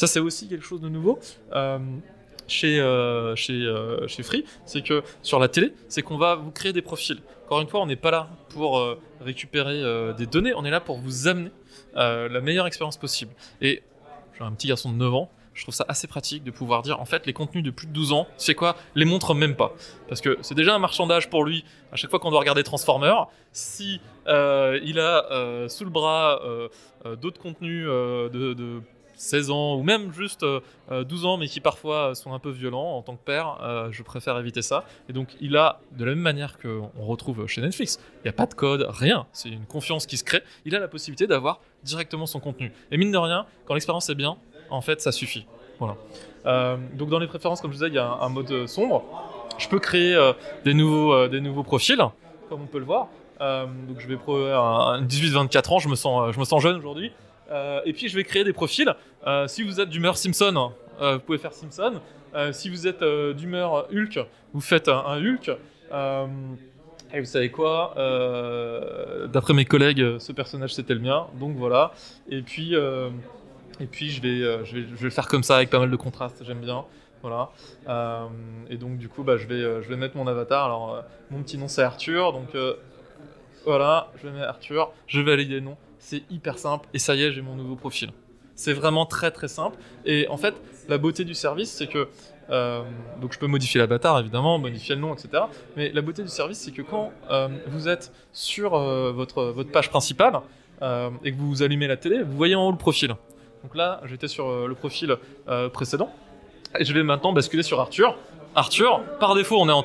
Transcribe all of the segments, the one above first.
Ça, c'est aussi quelque chose de nouveau. Euh, chez, euh, chez, euh, chez Free, c'est que sur la télé, c'est qu'on va vous créer des profils. Encore une fois, on n'est pas là pour récupérer des données, on est là pour vous amener la meilleure expérience possible. Et j'ai un petit garçon de 9 ans, je trouve ça assez pratique de pouvoir dire en fait les contenus de plus de 12 ans, c'est quoi Les montre même pas. Parce que c'est déjà un marchandage pour lui à chaque fois qu'on doit regarder Transformers. Si il a sous le bras d'autres contenus de 16 ans ou même juste euh, euh, 12 ans mais qui parfois sont un peu violents en tant que père, euh, je préfère éviter ça. Et donc il a, de la même manière qu'on retrouve chez Netflix, il n'y a pas de code, rien, c'est une confiance qui se crée, il a la possibilité d'avoir directement son contenu. Et mine de rien, quand l'expérience est bien, en fait ça suffit. Voilà. Euh, donc dans les préférences, comme je disais, il y a un, mode euh, sombre. Je peux créer euh, des, nouveaux, euh, des nouveaux profils, comme on peut le voir. Euh, donc je vais un, un 18-24 ans, je me sens, euh, je me sens jeune aujourd'hui. Euh, et puis je vais créer des profils. Euh, si vous êtes d'humeur Simpson, euh, vous pouvez faire Simpson. Si vous êtes d'humeur Hulk, vous faites un, Hulk. Et vous savez quoi D'après mes collègues, ce personnage c'était le mien. Donc voilà. Et puis, et puis je, vais, je, vais, je vais le faire comme ça avec pas mal de contraste. J'aime bien. Voilà. Et donc du coup, bah, je, vais, je vais mettre mon avatar. Alors, mon petit nom c'est Arthur. Donc voilà, je vais mettre Arthur. Je vais valider le nom. C'est hyper simple. Et ça y est, j'ai mon nouveau profil. C'est vraiment très très simple. Et en fait, la beauté du service, c'est que euh, donc je peux modifier l'avatar évidemment, modifier le nom, etc. Mais la beauté du service, c'est que quand euh, vous êtes sur euh, votre, votre page principale et que vous allumez la télé, vous voyez en haut le profil. Donc là, j'étais sur le profil précédent et je vais maintenant basculer sur Arthur. Arthur, par défaut, on est en-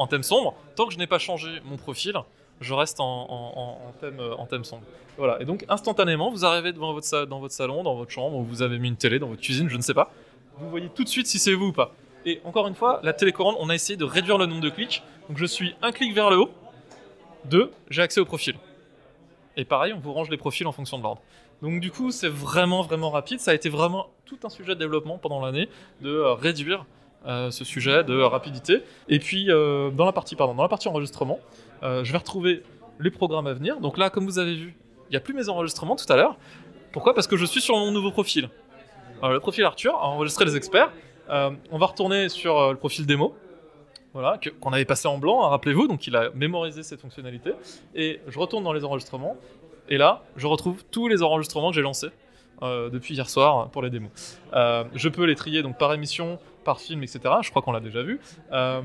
en thème sombre. Tant que je n'ai pas changé mon profil, je reste en, en- en- thème, euh, thème sombre. Voilà. Et donc instantanément, vous arrivez devant votre dans votre salon, dans votre chambre, où vous avez mis une télé, dans votre cuisine, je ne sais pas. Vous voyez tout de suite si c'est vous ou pas. Et encore une fois, la télécommande, on a essayé de réduire le nombre de clics. Donc je suis un clic vers le haut. Deux, j'ai accès au profil. Et pareil, on vous range les profils en fonction de l'ordre. Donc du coup, c'est vraiment vraiment rapide. Ça a été vraiment tout un sujet de développement pendant l'année de euh, réduire ce sujet de rapidité. Et puis euh, dans la partie pardon, dans la partie enregistrement, euh, je vais retrouver les programmes à venir. Donc là, comme vous avez vu, il n'y a plus mes enregistrements tout à l'heure. Pourquoi? Parce que je suis sur mon nouveau profil. Le profil Arthur a enregistré les experts. Euh, on va retourner sur le profil démo. Voilà, qu'on avait passé en blanc, hein, rappelez-vous, donc il a mémorisé cette fonctionnalité. Et je retourne dans les enregistrements, et là, je retrouve tous les enregistrements que j'ai lancés depuis hier soir pour les démos. Je peux les trier donc par émission, par film, etc. Je crois qu'on l'a déjà vu. Euh,